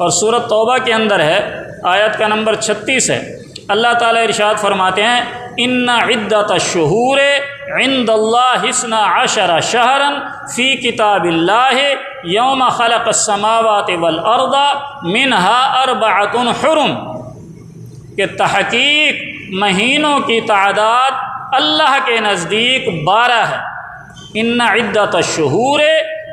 और सूरत तौबा के अंदर है, आयत का नंबर छत्तीस है। अल्लाह ताला इरशाद फरमाते हैं, इन्ना इद्दत शहूर इंदल्लाहिस्ना आशरा शहरन फ़ी किताबिल्लाह यौम खलक समावत वल अर्दा मिनहा अरबातुन हुरुम। के तहकीक महीनों की तादाद अल्लाह के नज़दीक बारह है। इन्ना इद्दत शहूर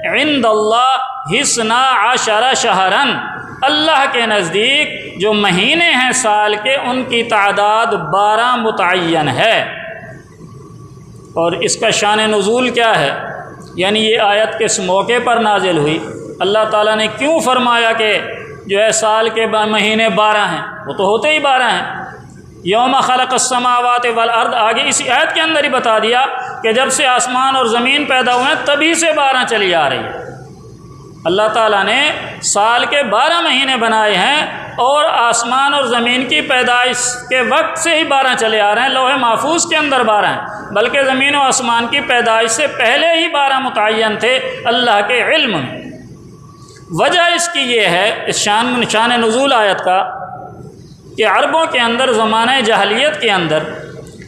इंदल्ला हिस्ना आशरा शहरन। अल्लाह के नज़दीक जो महीने हैं साल के, उनकी तादाद बारह मुतन है। और इसका शान नज़ूल क्या है? यानी ये आयत किस मौके पर नाजिल हुई? अल्लाह ताला ने क्यों फरमाया कि जो है साल के महीने बारह हैं? वो तो होते ही बारह हैं। योम खलकसमावत वल अर्द, आगे इसी आयत के अंदर ही बता दिया कि जब से आसमान और ज़मीन पैदा हुए हैं, तभी से बारह चली आ रही है। अल्लाह ताला ने साल के बारह महीने बनाए हैं और आसमान और ज़मीन की पैदाइश के वक्त से ही बारह चले आ रहे हैं, लोहे महफूज के अंदर बारह हैं, बल्कि ज़मीन और आसमान की पैदाइश से पहले ही बारह मुतन थे अल्लाह के इल्म में। वजह इसकी ये है, इस शान शान नज़ूल आयत का, कि अरबों के अंदर, ज़माना जहलीत के अंदर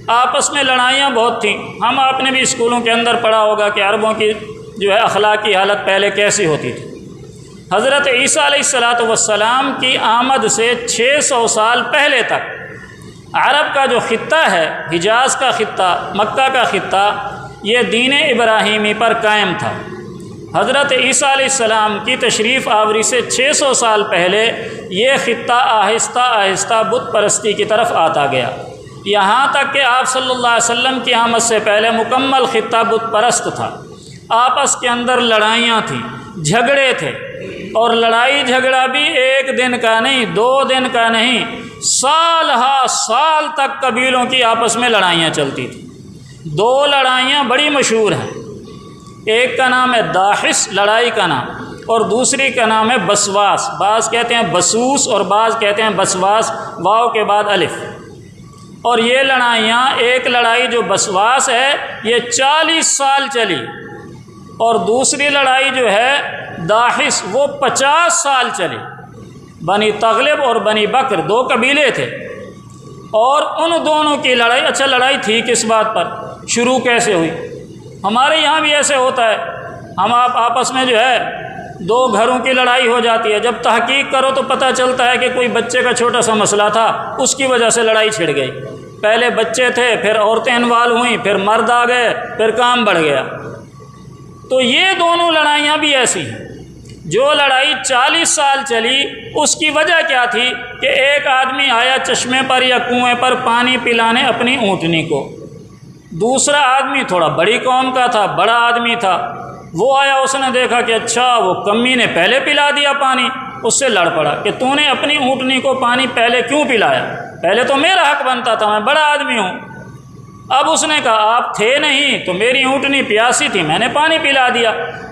आपस में लड़ाइयाँ बहुत थीं। हम आपने भी स्कूलों के अंदर पढ़ा होगा कि अरबों की जो है अखलाकी हालत पहले कैसी होती थी। हज़रत ईसा वसलाम की आमद से 600 साल पहले तक अरब का जो ख़त्ता है, हिजाज का ख़त्ता, मक्का का ख़त्ता, ये दीन इब्राहिमी पर कायम था। हज़रत ईसा की तशरीफ़ आवरी से 600 साल पहले ये ख़त्ता आहिस्ता आहिस्ता बुत परस्ती की तरफ़ आता गया। यहाँ तक कि आप सल्लल्लाहु अलैहि वसल्लम की आमद से पहले मुकम्मल ख़त्ता बुत परस्त था। आपस के अंदर लड़ाइयाँ थीं, झगड़े थे और लड़ाई झगड़ा भी एक दिन का नहीं, दो दिन का नहीं, साल हा साल तक कबीलों की आपस में लड़ाइयाँ चलती थी। दो लड़ाइयाँ बड़ी मशहूर हैं। एक का नाम है दाहिस, लड़ाई का नाम, और दूसरी का नाम है बसवास। बाज़ कहते हैं बसूस और बाज़ कहते हैं बसवास, वाव के बाद अलिफ। और ये लड़ाइयाँ, एक लड़ाई जो बसवास है, ये चालीस साल चली। और दूसरी लड़ाई जो है, दाहिस, वो पचास साल चली। बनी तगलब और बनी बकर, दो कबीले थे। और उन दोनों की लड़ाई अच्छा लड़ाई थी किस बात पर? शुरू कैसे हुई? हमारे यहाँ भी ऐसे होता है। हम आप, आपस में जो है, दो घरों की लड़ाई हो जाती है। जब तहकीक करो तो पता चलता है कि कोई बच्चे का छोटा सा मसला था, उसकी वजह से लड़ाई छिड़ गई। पहले बच्चे थे, फिर औरतें इन्वाल्व हुई, फिर मर्द आ गए, फिर काम बढ़ गया। तो ये दोनों लड़ाइयाँ भी ऐसी हैं। जो लड़ाई चालीस साल चली, उसकी वजह क्या थी कि एक आदमी आया चश्मे पर या कुएँ पर पानी पिलाने अपनी ऊँटनी को। दूसरा आदमी थोड़ा बड़ी कौम का था, बड़ा आदमी था। वो आया, उसने देखा कि अच्छा वो कमी ने पहले पिला दिया पानी। उससे लड़ पड़ा कि तूने अपनी ऊँटनी को पानी पहले क्यों पिलाया? पहले तो मेरा हक बनता था, मैं बड़ा आदमी हूँ। अब उसने कहा, आप थे नहीं तो मेरी ऊँटनी प्यासी थी, मैंने पानी पिला दिया।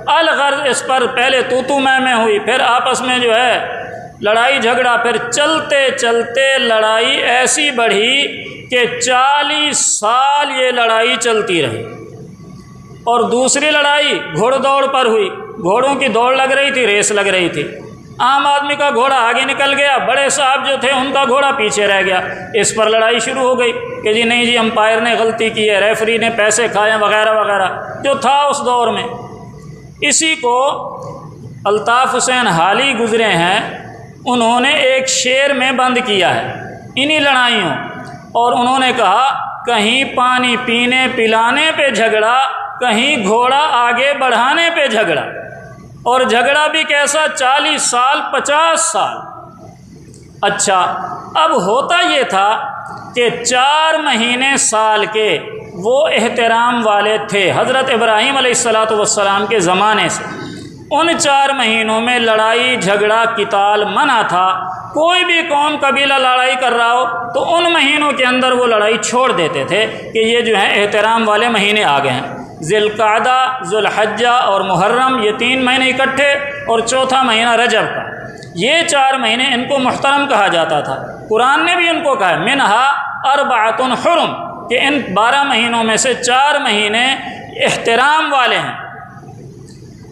अलगर्ज इस पर पहले तू तू मैं मैं हुई, फिर आपस में जो है लड़ाई झगड़ा, फिर चलते चलते लड़ाई ऐसी बढ़ी कि चालीस साल ये लड़ाई चलती रही। और दूसरी लड़ाई घोड़ दौड़ पर हुई। घोड़ों की दौड़ लग रही थी, रेस लग रही थी। आम आदमी का घोड़ा आगे निकल गया, बड़े साहब जो थे उनका घोड़ा पीछे रह गया। इस पर लड़ाई शुरू हो गई कि जी नहीं जी, अंपायर ने गलती की है, रेफरी ने पैसे खाए, वगैरह वगैरह, जो था उस दौर में। इसी को अल्ताफ़ हुसैन हाल ही गुजरे हैं, उन्होंने एक शेर में बंद किया है, इन्हीं लड़ाइयों। और उन्होंने कहा, कहीं पानी पीने पिलाने पे झगड़ा, कहीं घोड़ा आगे बढ़ाने पे झगड़ा। और झगड़ा भी कैसा? चालीस साल, पचास साल। अच्छा अब होता ये था कि चार महीने साल के वो एहतराम वाले थे, हज़रत इब्राहीम सलाम के ज़माने से। उन चार महीनों में लड़ाई, झगड़ा, किताल मना था। कोई भी कौम कबीला लड़ाई कर रहा हो तो उन महीनों के अंदर वो लड़ाई छोड़ देते थे कि ये जो है एहतराम वाले महीने आ गए हैं। ज़िलकादा, जुलहज्जा और मुहर्रम ये तीन महीने इकट्ठे और चौथा महीना रजब का। ये चार महीने इनको मुहतरम कहा जाता था। कुरान ने भी इनको कहा मिनहा अरबातुन हुरम, कि इन बारह महीनों में से चार महीने एहतराम वाले हैं।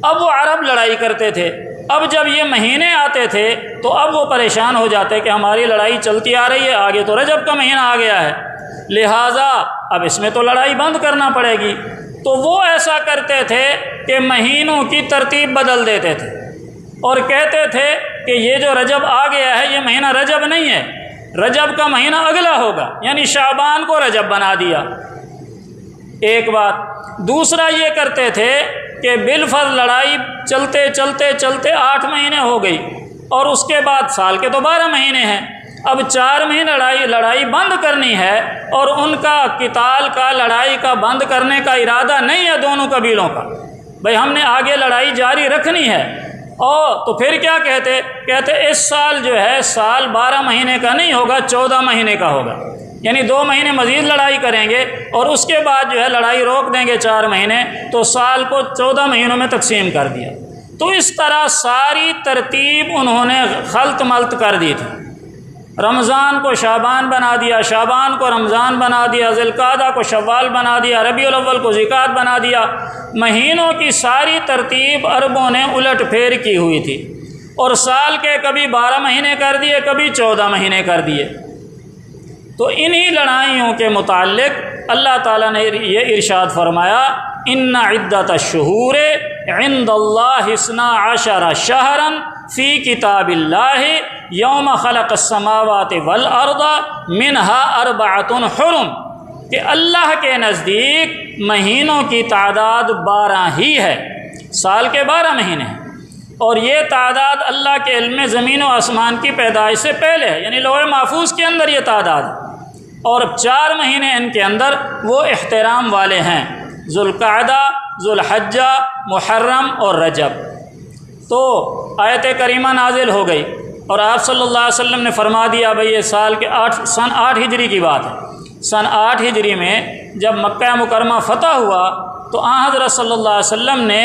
अब वो अरब लड़ाई करते थे। अब जब ये महीने आते थे तो अब वो परेशान हो जाते कि हमारी लड़ाई चलती आ रही है, आगे तो रजब का महीना आ गया है। लिहाजा, अब इसमें तो लड़ाई बंद करना पड़ेगी। तो वो ऐसा करते थे कि महीनों की तरतीब बदल देते थे। और कहते थे कि ये जो रजब आ गया है, ये महीना रजब नहीं है। रजब का महीना अगला होगा, यानी शाबान को रजब बना दिया। एक बात, दूसरा ये करते थे कि बिलफर लड़ाई चलते चलते चलते आठ महीने हो गई, और उसके बाद साल के तो बारह महीने हैं। अब चार महीने लड़ाई लड़ाई बंद करनी है और उनका किताल का लड़ाई का बंद करने का इरादा नहीं है दोनों कबीलों का। भाई, हमने आगे लड़ाई जारी रखनी है। और तो फिर क्या कहते? कहते, इस साल जो है, साल बारह महीने का नहीं होगा, चौदह महीने का होगा। यानी दो महीने मज़ीद लड़ाई करेंगे और उसके बाद जो है, लड़ाई रोक देंगे चार महीने तो साल को चौदह महीनों में तकसीम कर दिया। तो इस तरह सारी तरतीब उन्होंने खलत मलत कर दी थी। रमज़ान को शाबान बना दिया, शाबान को रमज़ान बना दिया, जिलकादा को शवाल बना दिया रबी अव्वल को ज़िकात बना दिया। महीनों की सारी तरतीब अरबों ने उलट फेर की हुई थी। और साल के कभी बारह महीने कर दिए, कभी चौदह महीने कर दिए। तो इन्हीं लड़ाइयों के मुतालिक अल्लाह ताला ने ये इरशाद फरमाया, इन्ना इद्दत शहूर इंदल्लासना आशरा शहरन फ़ी किताबिल्ला यौम खलक समावत वल अर्दा मिनहा अरबातुन हुरम। कि अल्लाह के नज़दीक महीनों की तादाद बारह ही है, साल के बारह महीने हैं। और ये तादाद अल्लाह के इल्म ज़मीन व आसमान की पैदाइश से पहले है, यानी लोहे महफूज के अंदर ये तादाद और अब चार महीने इनके अंदर वो एहतराम वाले हैं जुल्क़ादा जुल्हज्जा, मुहर्रम और रजब। तो आयत करीमा नाजिल हो गई। और आप सल्लल्लाहु अलैहि वसल्लम ने फरमा दिया, भाई, ये साल के आठ, सन आठ हिजरी की बात है। सन आठ हिजरी में जब मक्का मुकरमा फ़तह हुआ तो आ हज़रत अलैहि वसल्लम ने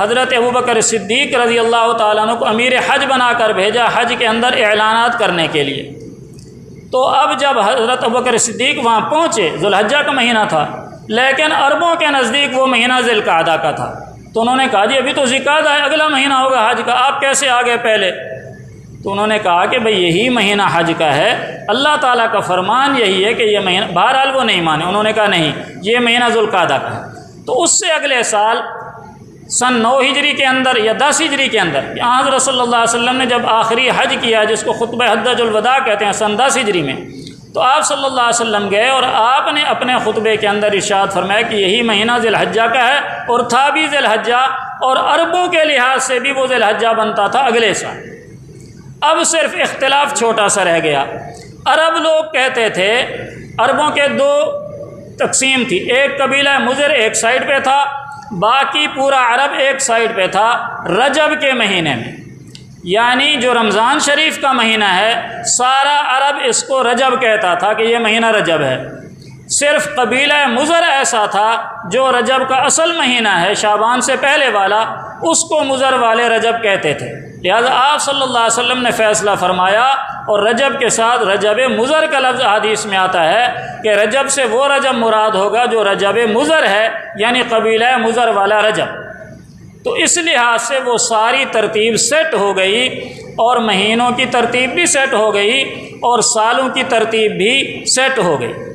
हज़रत अबू बकर सिद्दीक रज़ी अल्लाह तु को अमीर हज बनाकर भेजा हज के अंदर ऐलानात करने के लिए। तो अब जब हज़रत अबू सिद्दीक वहाँ पहुँचे जुलहजा का महीना था, लेकिन अरबों के नज़दीक वो महीना जिलकादा का था। तो उन्होंने कहा, जी, अभी तो जिकादा है, अगला महीना होगा हज का, आप कैसे आ गए पहले? तो उन्होंने कहा कि, भाई, यही महीना हज का है, अल्लाह ताला का फरमान यही है कि यह महीना, बहरहाल वो नहीं माने, उन्होंने कहा, नहीं, ये महीना जुल्कादा का है। तो उससे अगले साल, सन नौ हिजरी के अंदर या दस हिजरी के अंदर यहाँ सल्लल्लाहु अलैहि ने जब आखिरी हज किया, जिसको खुतब हद्दजुलवदा कहते हैं, सन दस हिजरी में तो आप सल्लल्लाहु अलैहि वसल्लम गए और आपने अपने खुतबे के अंदर इशाद फरमाया कि यही महीना जिलहज्जा का है और था भी जिलहज्जा और अरबों के लिहाज से भी वो जिलहज्जा बनता था अगले साल। अब सिर्फ़ इख्तलाफ छोटा सा रह गया। अरब लोग कहते थे, अरबों के दो तकसीम थी, एक कबीला मुजर एक साइड पे था, बाकी पूरा अरब एक साइड पे था, रजब के महीने में। यानी जो रमज़ान शरीफ का महीना है, सारा अरब इसको रजब कहता था कि ये महीना रजब है। सिर्फ़ कबीला मुज़र ऐसा था, जो रजब का असल महीना है, शाबान से पहले वाला, उसको मुज़र वाले रजब कहते थे। लिहाजा आप सल्लल्लाहु अलैहि वसल्लम ने फ़ैसला फरमाया, और रजब के साथ रजब मुज़र का लफ्ज़ हदीस में आता है कि रजब से वो रजब मुराद होगा जो रजब मुज़र है, यानी कबीला मुज़र वाला रजब। तो इस लिहाज से वो सारी तरतीब सेट हो गई और महीनों की तरतीब भी सेट हो गई और सालों की तरतीब भी सेट हो गई।